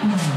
Mm-hmm.